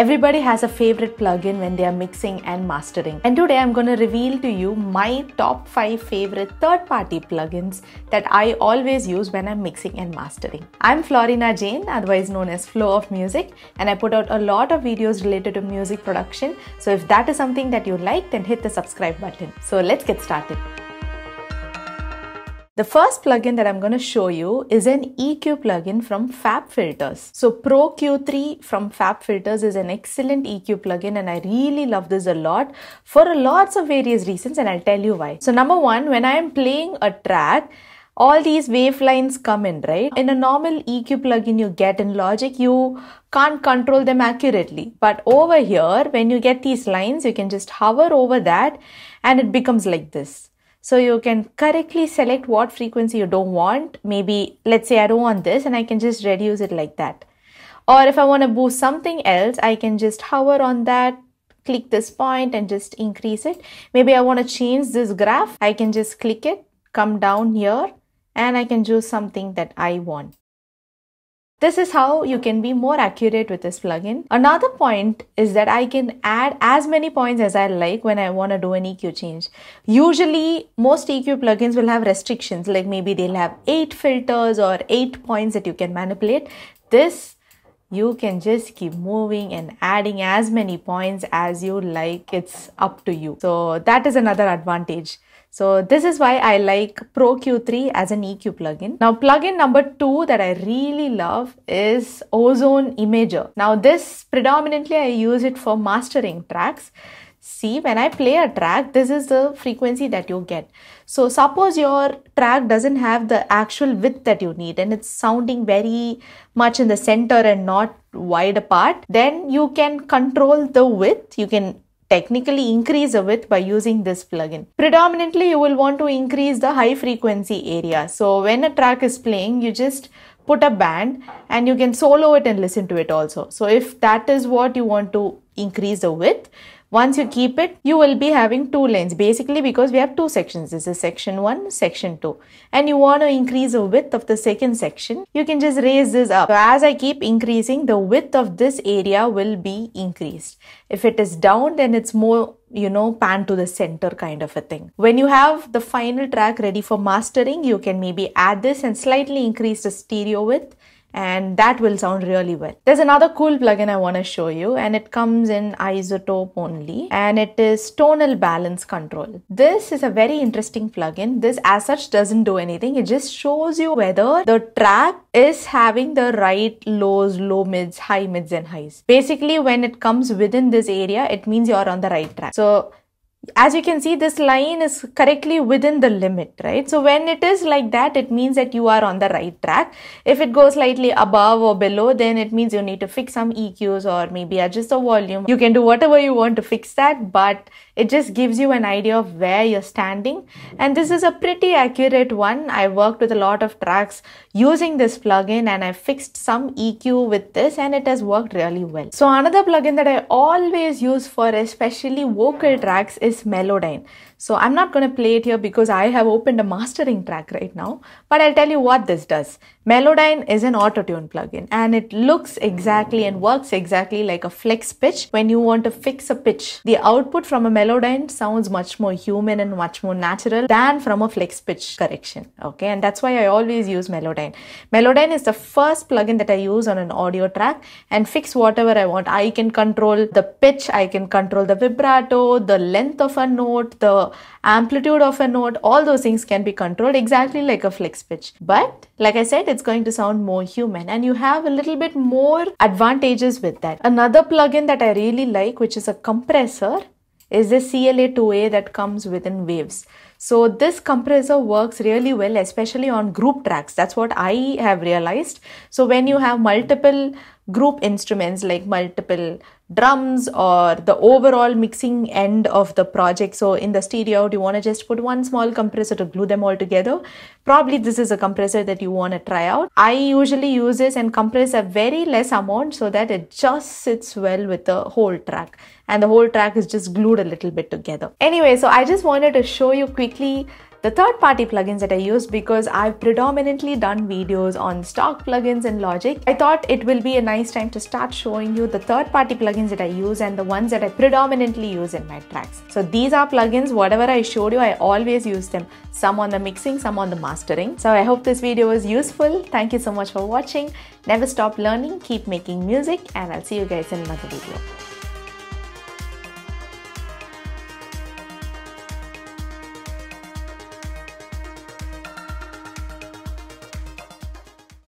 Everybody has a favorite plugin when they are mixing and mastering. And today I'm going to reveal to you my top 5 favorite third party plugins that I always use when I'm mixing and mastering. I'm Florina Jane, otherwise known as Flo of Music, and I put out a lot of videos related to music production. So if that is something that you like, then hit the subscribe button. So let's get started. The first plugin that I'm going to show you is an EQ plugin from FabFilters. So Pro Q3 from FabFilters is an excellent EQ plugin and I really love this a lot for lots of various reasons and I'll tell you why. So number one, when I am playing a track, all these wave lines come in, right? In a normal EQ plugin you get in Logic, you can't control them accurately. But over here, when you get these lines, you can just hover over that and it becomes like this. So you can correctly select what frequency you don't want. Maybe let's say I don't want this and I can just reduce it like that. Or if I want to boost something else, I can just hover on that, click this point and just increase it. Maybe I want to change this graph. I can just click it, come down here and I can choose something that I want. This is how you can be more accurate with this plugin. Another point is that I can add as many points as I like when I want to do an EQ change. Usually, most EQ plugins will have restrictions, like maybe they'll have eight filters or eight points that you can manipulate. This you can just keep moving and adding as many points as you like. It's up to you. So that is another advantage. So this is why I like Pro Q3 as an EQ plugin. Now plugin number two that I really love is Ozone Imager. Now this predominantly I use it for mastering tracks. See when I play a track, this is the frequency that you get. So suppose your track doesn't have the actual width that you need and it's sounding very much in the center and not wide apart, then you can control the width. You can technically increase the width by using this plugin. Predominantly, you will want to increase the high frequency area. So when a track is playing, you just put a band and you can solo it and listen to it also. So if that is what you want to increase the width, once you keep it, you will be having two lanes basically because we have two sections. This is section 1, section 2 and you want to increase the width of the second section. You can just raise this up. So as I keep increasing, the width of this area will be increased. If it is down, then it's more you know, pan to the center kind of a thing. When you have the final track ready for mastering, you can maybe add this and slightly increase the stereo width and that will sound really well. There's another cool plugin I want to show you and it comes in iZotope only and it is tonal balance control. This is a very interesting plugin. This as such doesn't do anything. It just shows you whether the track is having the right lows, low mids, high mids and highs. Basically when it comes within this area, it means you're on the right track. So as you can see this line is correctly within the limit right? So when it is like that it means that you are on the right track. If it goes slightly above or below then it means you need to fix some eqs or maybe adjust the volume. You can do whatever you want to fix that but it just gives you an idea of where you're standing. And this is a pretty accurate one. I worked with a lot of tracks using this plugin and i fixed some eq with this and it has worked really well. So another plugin that i always use for especially vocal tracks is Melodyne. So I'm not going to play it here because I have opened a mastering track right now, but I'll tell you what this does. Melodyne is an auto-tune plugin and it looks exactly and works exactly like a flex pitch when you want to fix a pitch. The output from a Melodyne sounds much more human and much more natural than from a flex pitch correction. Okay, and that's why I always use Melodyne. Melodyne is the first plugin that I use on an audio track and fix whatever I want. I can control the pitch, I can control the vibrato, the length of a note, the amplitude of a note, all those things can be controlled exactly like a flex pitch. But like I said, it's going to sound more human and you have a little bit more advantages with that. Another plugin that I really like, which is a compressor, is the CLA2A that comes within Waves. So this compressor works really well, especially on group tracks. That's what I have realized. So when you have multiple group instruments like multiple drums or the overall mixing end of the project. So in the stereo you want to just put one small compressor to glue them all together. Probably this is a compressor that you want to try out. I usually use this and compress a very less amount so that it just sits well with the whole track and the whole track is just glued a little bit together. Anyway, so I just wanted to show you quickly the third party plugins that I use because I've predominantly done videos on stock plugins in Logic. I thought it will be a nice time to start showing you the third party plugins that I use and the ones that I predominantly use in my tracks. So these are plugins, whatever I showed you, I always use them. Some on the mixing, some on the mastering. So I hope this video was useful. Thank you so much for watching. Never stop learning, keep making music and I'll see you guys in another video.